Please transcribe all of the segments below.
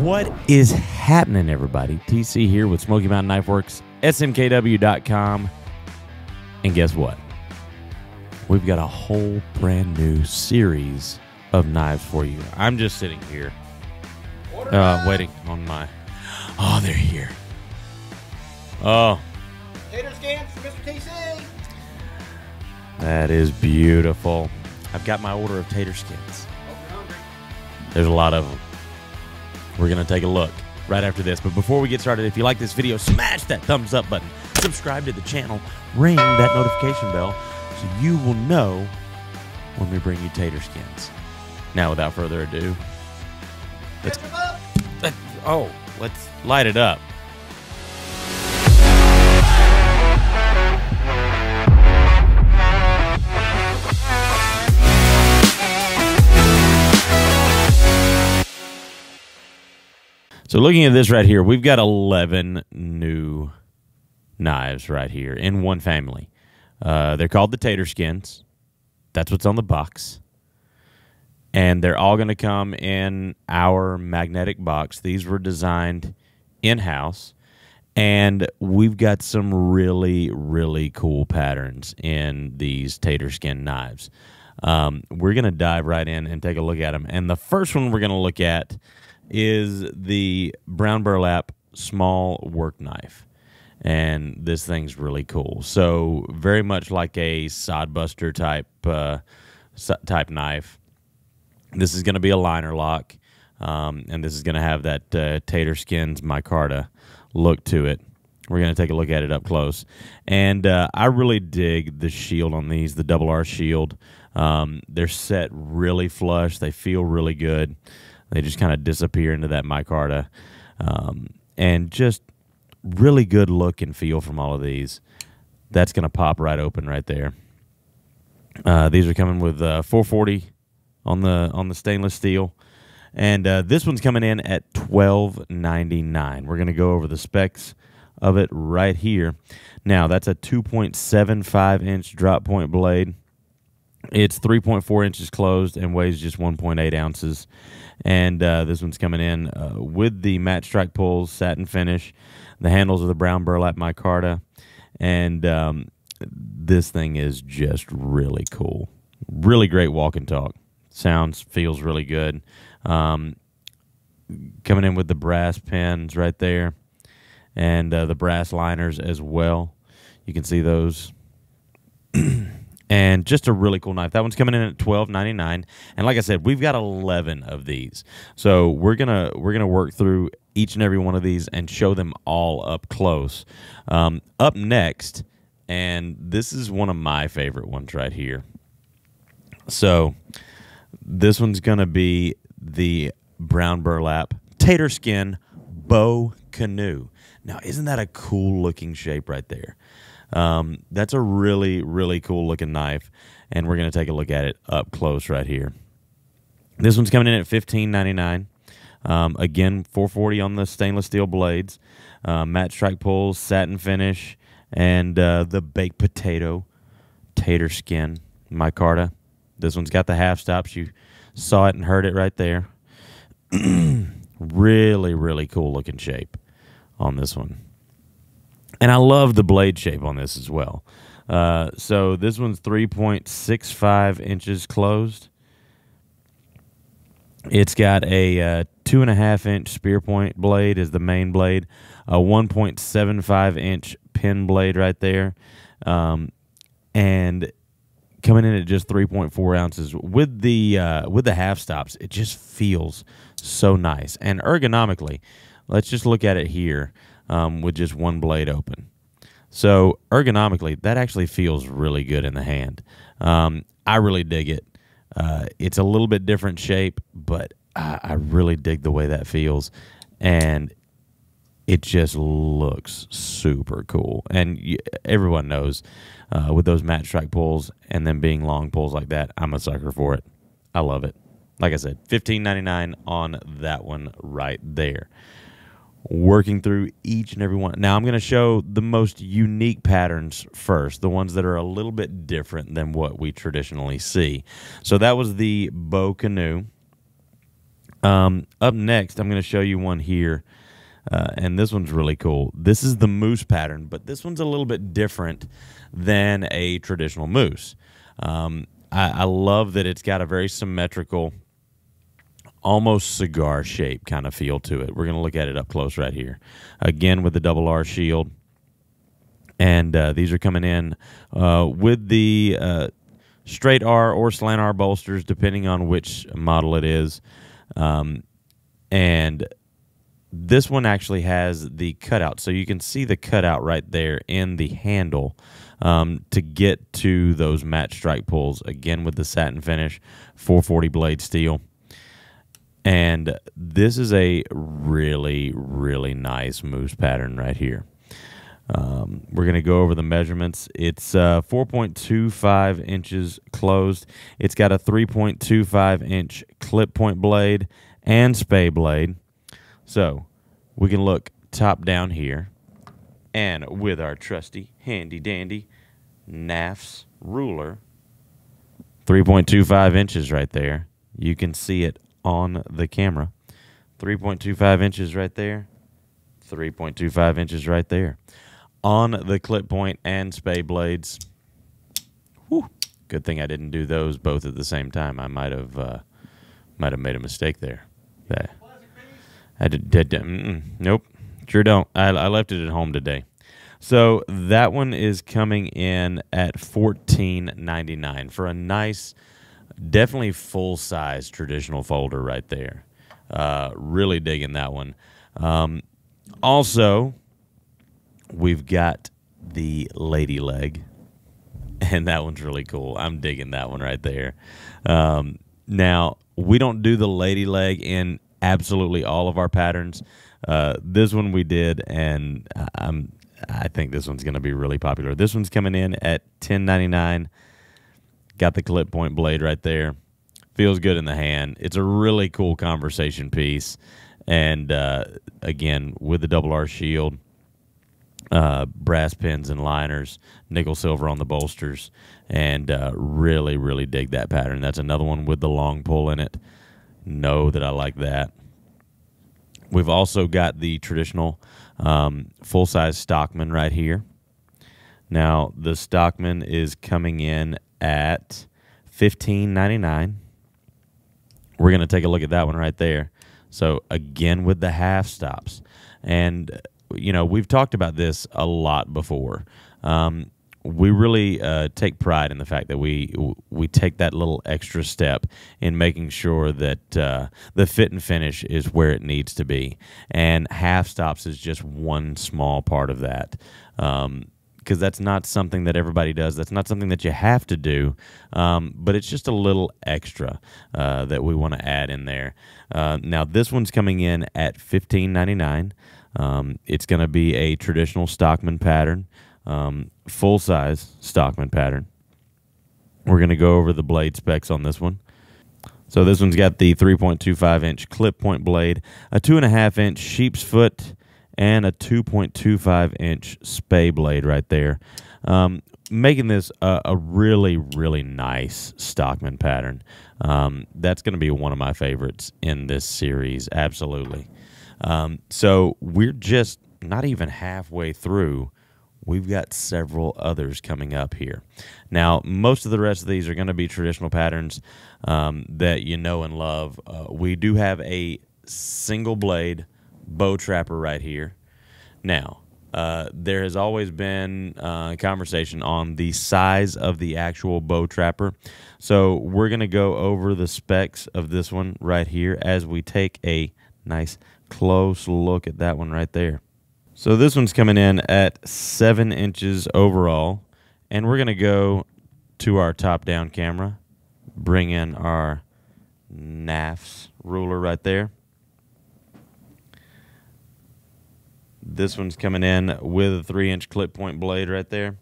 What is happening, everybody? TC here with Smoky Mountain Knife Works, smkw.com. And guess what? We've got a whole brand new series of knives for you. I'm just sitting here uh, waiting on my. Oh, they're here. Oh, Tater skins for Mr. TC. that is beautiful. I've got my order of tater skins. Hope you're hungry. There's a lot of them. We're going to take a look right after this. But before we get started, if you like this video, smash that thumbs up button. Subscribe to the channel. Ring that notification bell so you will know when we bring you tater skins. Now, without further ado, let's, Catch 'em up. let- oh, let's light it up. So looking at this right here, we've got 11 new knives right here in one family. Uh, they're called the Tater Skins. That's what's on the box. And they're all going to come in our magnetic box. These were designed in house. And we've got some really, really cool patterns in these tater skin knives. Um, we're going to dive right in and take a look at them. And the first one we're going to look at is the brown burlap small work knife. And this thing's really cool. So, very much like a sodbuster type uh, type knife. This is going to be a liner lock, um, and this is going to have that uh, Tater Skins micarta look to it. We're going to take a look at it up close, and uh, I really dig the shield on these, the double R shield. Um, they're set really flush. They feel really good. They just kind of disappear into that micarta, um, and just really good look and feel from all of these. That's going to pop right open right there. Uh, these are coming with uh, 440 on the on the stainless steel, and uh, this one's coming in at 12.99. We're going to go over the specs of it right here. Now that's a 2.75 inch drop point blade. It's 3.4 inches closed and weighs just 1.8 ounces. And uh, this one's coming in uh, with the match strike pulls, satin finish. The handles of the brown burlap micarta, and um, this thing is just really cool. Really great walk and talk. Sounds feels really good. Um, coming in with the brass pins right there, and uh, the brass liners as well. You can see those and just a really cool knife. That one's coming in at twelve ninety nine, and like I said, we've got eleven of these. So we're gonna we're gonna work through each and every one of these and show them all up close. Um, up next, and this is one of my favorite ones right here. So this one's gonna be the brown burlap tater skin bow canoe. Now, isn't that a cool looking shape right there? Um, that's a really, really cool looking knife, and we're going to take a look at it up close right here. This one's coming in at fifteen ninety nine. Um, again, four forty on the stainless steel blades, uh, match strike pulls, satin finish, and uh, the baked potato tater skin micarta. This one's got the half stops. You saw it and heard it right there. really, really cool looking shape on this one. And I love the blade shape on this as well. Uh, so this one's 3.65 inches closed. It's got a uh, two and a half inch spear point blade as the main blade, a 1.75 inch pin blade right there, um, and coming in at just 3.4 ounces with the uh, with the half stops. It just feels so nice and ergonomically. Let's just look at it here um, with just one blade open. So ergonomically, that actually feels really good in the hand. Um, I really dig it. Uh, it's a little bit different shape, but I, I really dig the way that feels, and it just looks super cool. And you, everyone knows uh, with those match strike pulls and then being long pulls like that, I'm a sucker for it. I love it. Like I said, fifteen ninety nine on that one right there working through each and every one. Now, I'm going to show the most unique patterns first, the ones that are a little bit different than what we traditionally see. So, that was the bow canoe. Um, up next, I'm going to show you one here, uh, and this one's really cool. This is the moose pattern, but this one's a little bit different than a traditional moose. Um, I, I love that it's got a very symmetrical, almost cigar shape kind of feel to it. We're going to look at it up close right here. Again, with the double R shield. And uh, these are coming in uh, with the uh, straight R or slant R bolsters, depending on which model it is. Um, and this one actually has the cutout, so you can see the cutout right there in the handle um, to get to those match strike pulls. Again, with the satin finish, 440 blade steel. And this is a really, really nice moose pattern right here. Um, we're going to go over the measurements. It's uh, 4.25 inches closed. It's got a 3.25 inch clip point blade and spay blade. So we can look top down here. And with our trusty, handy dandy NAFS ruler, 3.25 inches right there. You can see it on the camera. 3.25 inches right there. 3.25 inches right there on the clip point and spay blades. Whew. Good thing I didn't do those both at the same time. I might have uh, might have made a mistake there. That I did. did, did nope, sure don't. I, I left it at home today. So that one is coming in at fourteen ninety nine for a nice, definitely full size traditional folder right there. Uh, really digging that one. Um, also, we've got the lady leg, and that one's really cool. I'm digging that one right there. Um, now we don't do the lady leg in absolutely all of our patterns. Uh, this one we did, and I'm I think this one's going to be really popular. This one's coming in at ten ninety nine. Got the clip point blade right there. Feels good in the hand. It's a really cool conversation piece, and uh, again with the double R shield uh, brass pins and liners, nickel silver on the bolsters, and uh, really, really dig that pattern. That's another one with the long pull in it. Know that I like that. We've also got the traditional um, full size Stockman right here. Now the Stockman is coming in at fifteen ninety nine. We're gonna take a look at that one right there. So again with the half stops, and you know, we've talked about this a lot before. Um, we really uh, take pride in the fact that we we take that little extra step in making sure that uh, the fit and finish is where it needs to be, and half stops is just one small part of that. Um, because that's not something that everybody does. That's not something that you have to do, um, but it's just a little extra uh, that we want to add in there. Uh, now this one's coming in at fifteen ninety nine. Um, it's going to be a traditional Stockman pattern, um, full size Stockman pattern. We're going to go over the blade specs on this one. So this one's got the 3.25 inch clip point blade, a two and a half inch sheep's foot, and a 2.25 inch spay blade right there, um, making this a, a, really really nice Stockman pattern. Um, that's going to be one of my favorites in this series, absolutely. Um, so we're just not even halfway through. We've got several others coming up here. Now, most of the rest of these are going to be traditional patterns um, that you know and love. Uh, we do have a single blade bow trapper right here. Now, uh, there has always been uh, conversation on the size of the actual bow trapper. So we're going to go over the specs of this one right here as we take a nice close look at that one right there. So this one's coming in at seven inches overall, and we're going to go to our top-down camera, bring in our NAFS ruler right there. This one's coming in with a three-inch clip point blade right there.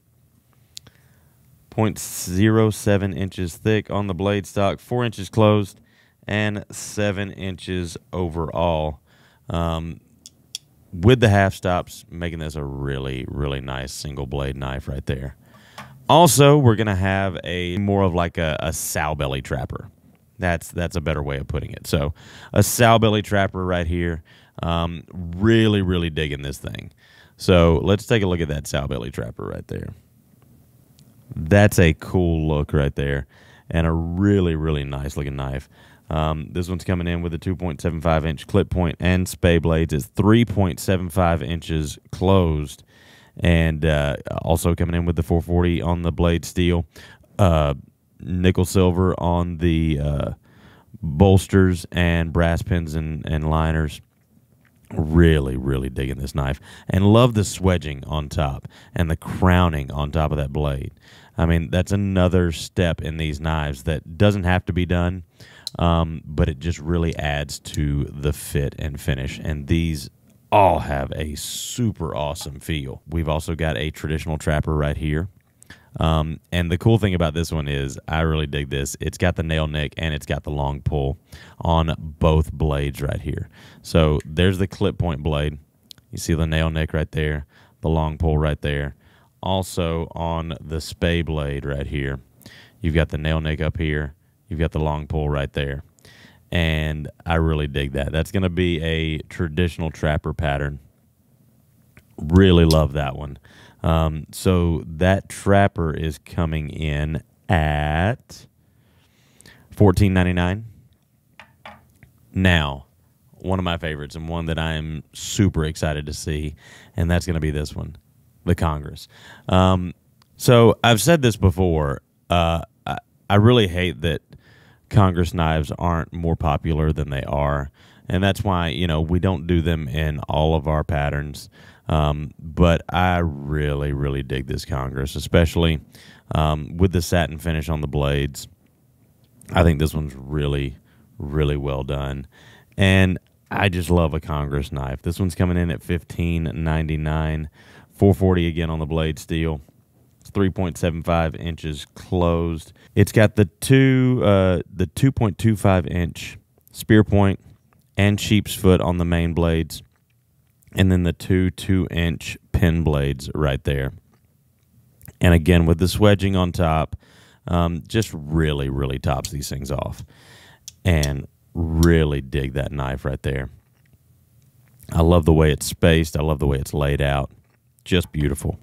0.07 inches thick on the blade stock, four inches closed, and seven inches overall. Um, with the half stops, making this a really, really nice single blade knife right there. Also, we're to have a more of like a, a sow belly trapper. That's that's a better way of putting it. So, a sow belly trapper right here. Um, really, really digging this thing. So let's take a look at that sow belly trapper right there. That's a cool look right there, and a really, really nice looking knife. Um, this one's coming in with a 2.75 inch clip point and spay blades. It's 3.75 inches closed, and uh, also coming in with the 440 on the blade steel, uh, nickel silver on the uh, bolsters, and brass pins and, and liners. Really, really digging this knife, and love the swedging on top and the crowning on top of that blade. I mean, that's another step in these knives that doesn't have to be done um, but it just really adds to the fit and finish. And these all have a super awesome feel. We've also got a traditional trapper right here. Um, and the cool thing about this one is I really dig this. It's got the nail nick and it's got the long pull on both blades right here. So there's the clip point blade. You see the nail nick right there, the long pull right there. Also on the spay blade right here, you've got the nail nick up here You've got the long pull right there. And I really dig that. That's going to be a traditional trapper pattern. Really love that one. Um, so that trapper is coming in at fourteen ninety nine. Now, one of my favorites and one that I'm super excited to see, and that's going to be this one, the Congress. Um, so I've said this before. Uh, I, I really hate that Congress knives aren't more popular than they are, and that's why you know we don't do them in all of our patterns. Um, but I really, really dig this Congress, especially um, with the satin finish on the blades. I think this one's really, really well done, and I just love a Congress knife. This one's coming in at fifteen ninety nine, four forty again on the blade steel. It's 3.75 inches closed. It's got the two uh, the 2.25 inch spear point and sheep's foot on the main blades, and then the two two inch pin blades right there. And again, with the swedging on top, um, just really really tops these things off, and really dig that knife right there. I love the way it's spaced. I love the way it's laid out. Just beautiful.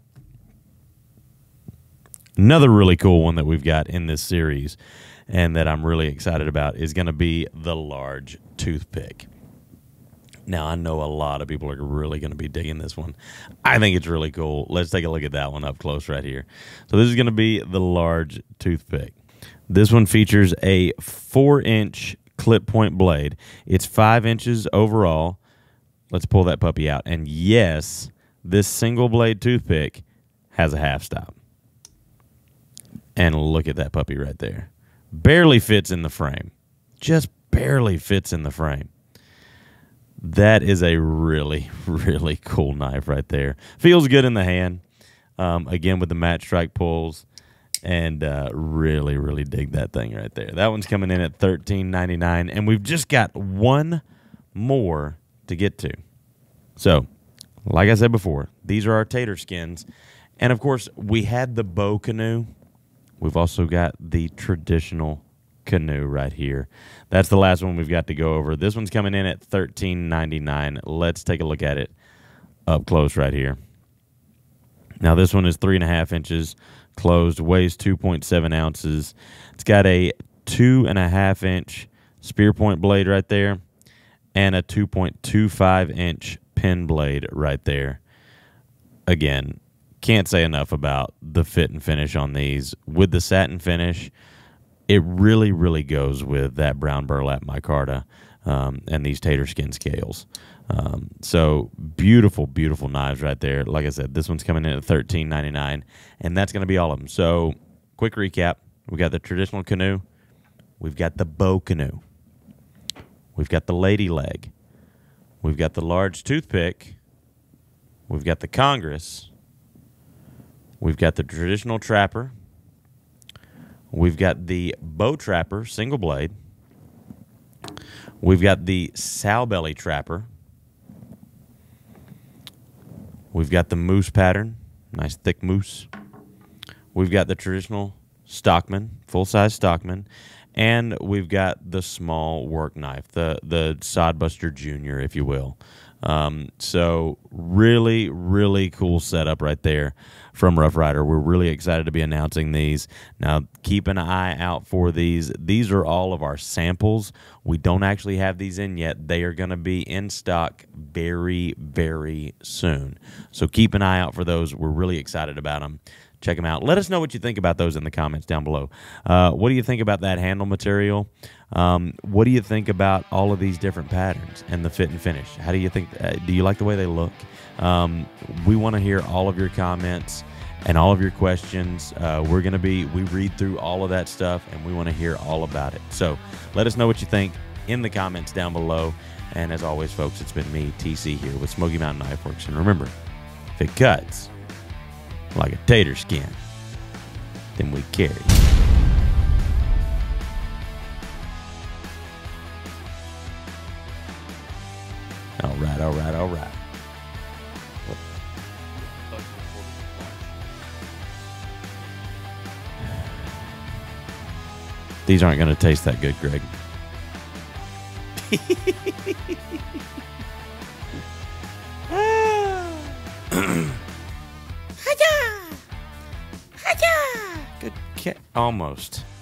Another really cool one that we've got in this series and that I'm really excited about is going to be the large toothpick. Now, I know a lot of people are really going to be digging this one. I think it's really cool. Let's take a look at that one up close right here. So, this is going to be the large toothpick. This one features a four inch clip point blade, it's five inches overall. Let's pull that puppy out. And yes, this single blade toothpick has a half stop. And look at that puppy right there. Barely fits in the frame. Just barely fits in the frame. That is a really, really cool knife right there. Feels good in the hand. Um, again, with the match strike pulls. And uh, really, really dig that thing right there. That one's coming in at thirteen ninety nine, and we've just got one more to get to. So, like I said before, these are our tater skins, and of course, we had the bow canoe We've also got the traditional canoe right here. That's the last one we've got to go over. This one's coming in at thirteen ninety nine. Let's take a look at it up close right here. Now this one is three and a half inches closed, weighs two point seven ounces. It's got a two and a half inch spear point blade right there, and a two point two five inch pin blade right there. Again, can't say enough about the fit and finish on these. With the satin finish, it really, really goes with that brown burlap micarta um, and these tater skin scales. Um, so beautiful, beautiful knives right there. Like I said, this one's coming in at thirteen ninety nine, and that's going to be all of them. So, quick recap: we got the traditional canoe, we've got the bow canoe, we've got the lady leg, we've got the large toothpick, we've got the Congress, We've got the traditional trapper. We've got the bow trapper, single blade. We've got the sow belly trapper. We've got the moose pattern, nice thick moose. We've got the traditional stockman, full size stockman. and we've got the small work knife, the the Sodbuster Junior, if you will. Um, so really, really cool setup right there from Rough Ryder. We're really excited to be announcing these. Now, keep an eye out for these. These are all of our samples. We don't actually have these in yet. They are going to be in stock very, very soon. So keep an eye out for those. We're really excited about them check them out. Let us know what you think about those in the comments down below. Uh, what do you think about that handle material? Um, what do you think about all of these different patterns and the fit and finish? How do you think? Uh, do you like the way they look? Um, we want to hear all of your comments and all of your questions. Uh, we're going to be, we read through all of that stuff and we want to hear all about it. So let us know what you think in the comments down below. And as always, folks, it's been me, TC, here with Smoky Mountain Knife Works. And remember, if it cuts, like a tater skin, then we carry. All right, all right, all right. These aren't going to taste that good, Greg. Almost.